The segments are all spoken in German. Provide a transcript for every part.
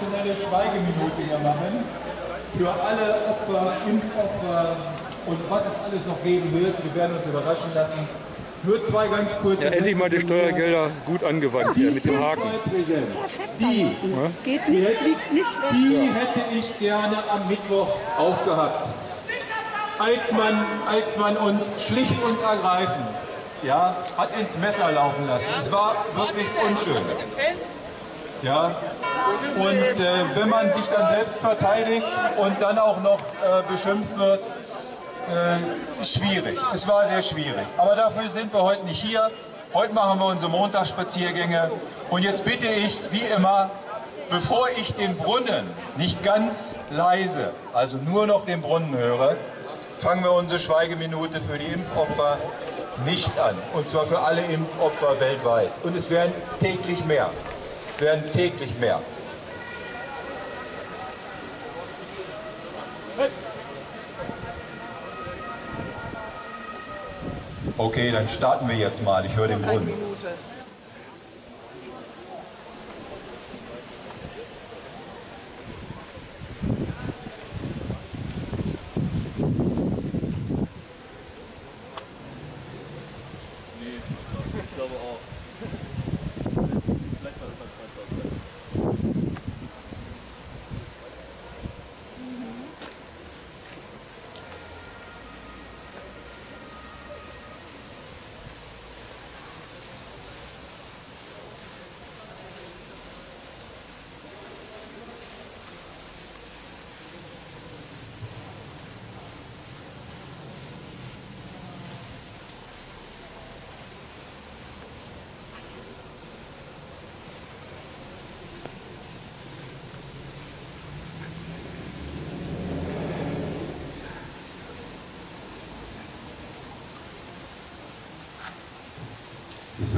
traditionelle Schweigeminute hier machen, für alle Opfer, Impfopfer und was es alles noch geben wird, wir werden uns überraschen lassen. Nur zwei ganz kurze Ja, endlich mal die. Steuergelder gut angewandt hier mit dem Haken. Die, Geht die, nicht, hätte, fliegt nicht weg. die hätte ich gerne am Mittwoch aufgehabt. Als man, als man uns schlicht und ergreifend ja, hat ins Messer laufen lassen. Es war wirklich unschön. Ja, und äh, wenn man sich dann selbst verteidigt und dann auch noch äh, beschimpft wird, äh, schwierig. Es war sehr schwierig. Aber dafür sind wir heute nicht hier. Heute machen wir unsere Montagsspaziergänge. Und jetzt bitte ich, wie immer, bevor ich den Brunnen nicht ganz leise, also nur noch den Brunnen höre, fangen wir unsere Schweigeminute für die Impfopfer nicht an. Und zwar für alle Impfopfer weltweit. Und es werden täglich mehr. Werden täglich mehr. Okay, dann starten wir jetzt mal. Ich höre den Brunnen.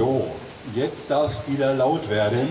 So, jetzt darf es wieder laut werden.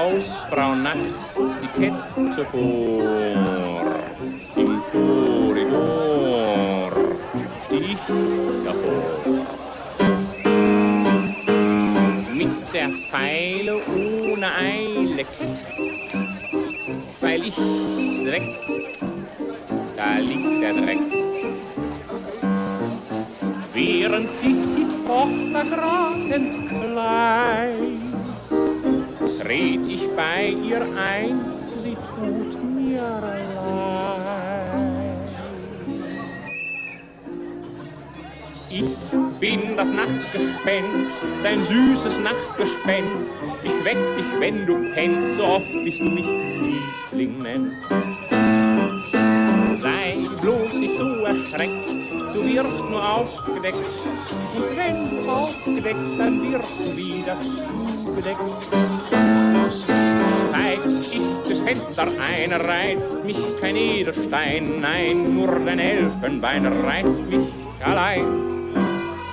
Die Hausfrau nachts die Kette vor. Im Korridor steh ich davor. Mit der Pfeile ohne Eile, weil ich weg, da liegt der Dreck. Während sich die Tochter grad entkleidet, tret ich bei ihr ein, sie tut mir leid. Ich bin das Nachtgespenst, dein süßes Nachtgespenst. Ich weck dich, wenn du pennst, so oft bis du mich Liebling nennst. Sei bloß nicht so erschreckt, du wirst nur aufgedeckt. Und wenn du aufgedeckt, dann wirst du wieder zugedeckt. Seit ich das Fenster ein, reizt mich kein Edelstein, nein, nur dein Elfenbein reizt mich allein.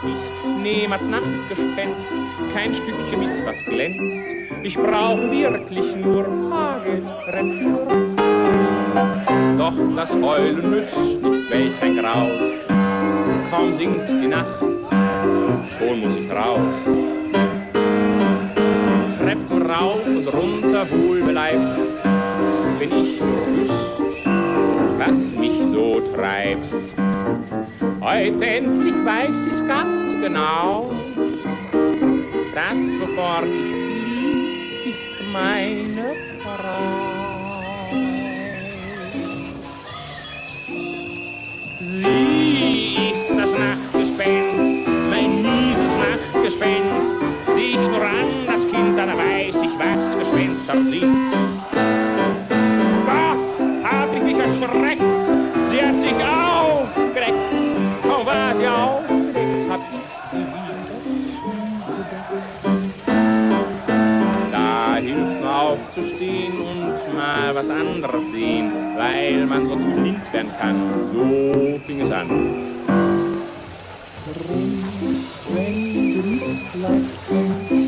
Ich nehme als Nachtgespenst kein Stückchen mit, was glänzt. Ich brauche wirklich nur Fahrgeld, Rentier. Doch das Heulen nützt nichts, welch ein Graus. Kaum singt die Nacht, schon muss ich raus. Rauf und runter wohlbeleibt, wenn ich nur wüsste, was mich so treibt. Heute endlich weiß ich's ganz genau, das, wovor ich flieh, ist meine Frau. Stadt Linz. Bah, hab ich mich erschreckt, sie hat sich aufgereckt. Kaum war sie aufgeregt, hab ich sie wieder Da hilft mir aufzustehen und mal was anderes sehen, weil man sonst blind werden kann. So fing es an. Rund, wenn du nicht bleibst,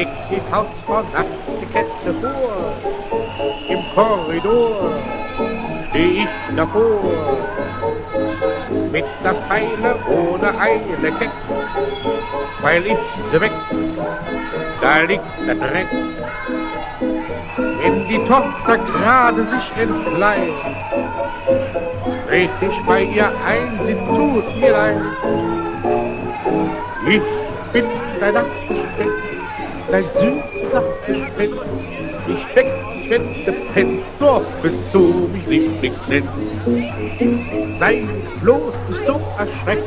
Leg die Faust vor Nacht die Kette vor. Im Korridor steh ich davor. Mit der Pfeile ohne Eile keck, weil ich sie weg, da liegt der Dreck. Wenn die Tochter gerade sich entleiht, red ich bei ihr ein, sie tut mir leid. Ich bin dein Nachtgespenst, dein süßes Nachtgespenst. Ich weck dich, wenn du pennst, so bist du mich lieblich nennst. Sei bloß nicht so erschreckt,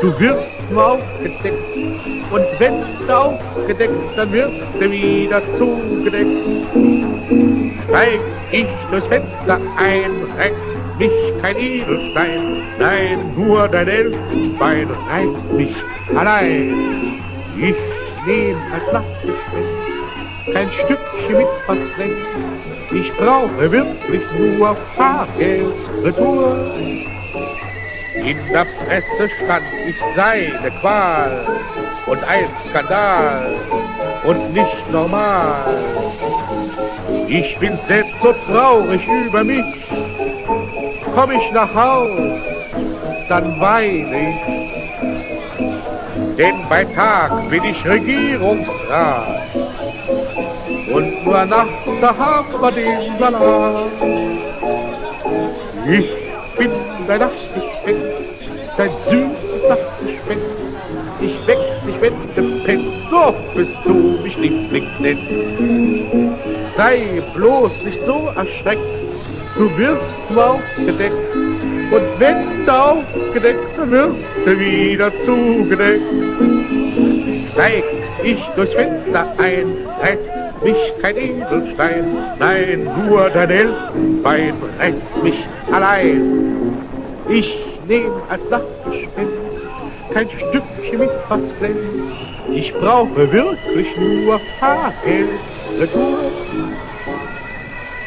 du wirst nur aufgedeckt. Und wenn du aufgedeckt, dann wirst du wieder zugedeckt. Steig ich durchs Fenster ein, reizt mich kein Edelstein, nein, nur dein Elfenbein reizt mich allein. Ich nehm als Nachtgespenst kein Stückchen mit glänzt. Ich brauche wirklich nur Fahrgeld retour. In der Presse stand, ich sei ne Qual und ein Skandal und nicht normal. Ich bin selbst so traurig über mich. Komm ich nach Haus, dann weine ich. Denn bei Tag bin ich Regierungsrat und nur nachts, da haben wir den Salat. Ich bin dein Nachtgespenst, dein süßes Nachtgespenst. Ich weck dich, wenn du pennst, so bist du mich lieblich nennst. Sei bloß nicht so erschreckt, du wirst nur aufgedeckt. Wenn du aufgedeckt, wirst wieder zugedeckt. Steig ich durchs Fenster ein, reizt mich kein Edelstein, nein, nur dein Elfenbein reizt mich allein. Ich nehm als Nachtgespenst kein Stückchen mit was glänzt, ich brauche wirklich nur Fahrgeld retour.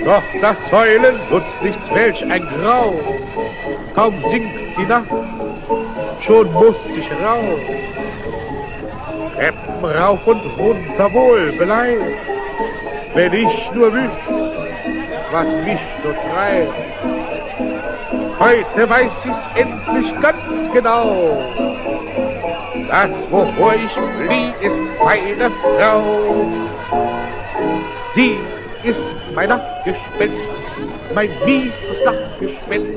Doch das Heulen nutzt nichts, welch ein Grau, kaum sinkt die Nacht, schon muss ich raus. Treppen rauf und runter wohl beleidigt, wenn ich nur wüsste, was mich so treibt. Heute weiß ich's endlich ganz genau. Das, wovor ich flieh, ist meine Frau. Sie ist mein Nachtgespenst, mein mieses Nachtgespenst.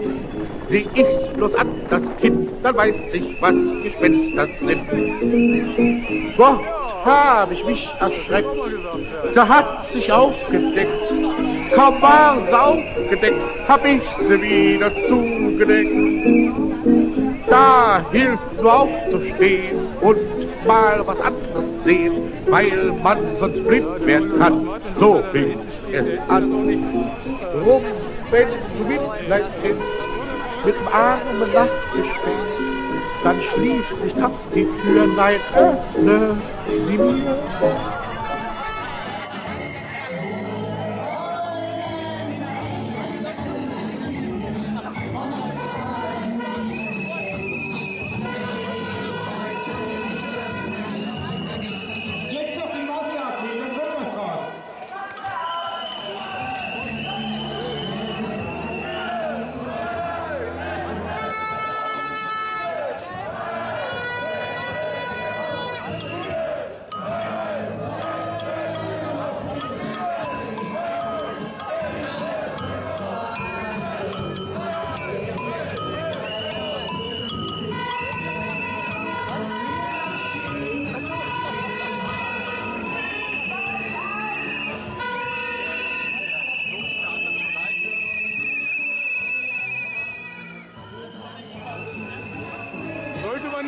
Sie ist bloß an das Kind, dann weiß ich, was Gespenster sind. Gott, hab ich mich erschreckt, sie hat sich aufgedeckt. Kaum war sie aufgedeckt, hab ich sie wieder zugedeckt. Da hilft nur aufzustehen und mal was anderes sehen, weil man sonst blind werden kann. So fing es an. Drum, wenn du Mitleid kennst, mit dem armen Nachtgespenst, dann schließ nicht ab die Tür, nein, öffne sie mir.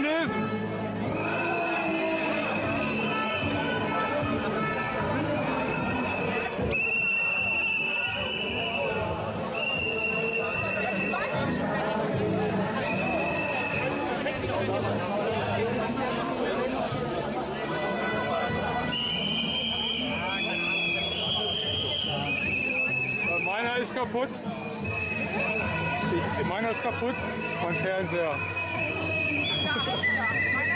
Lesen. Äh, Meiner ist kaputt. Meiner ist kaputt. Mein Fernseher. Vai lá, vai lá.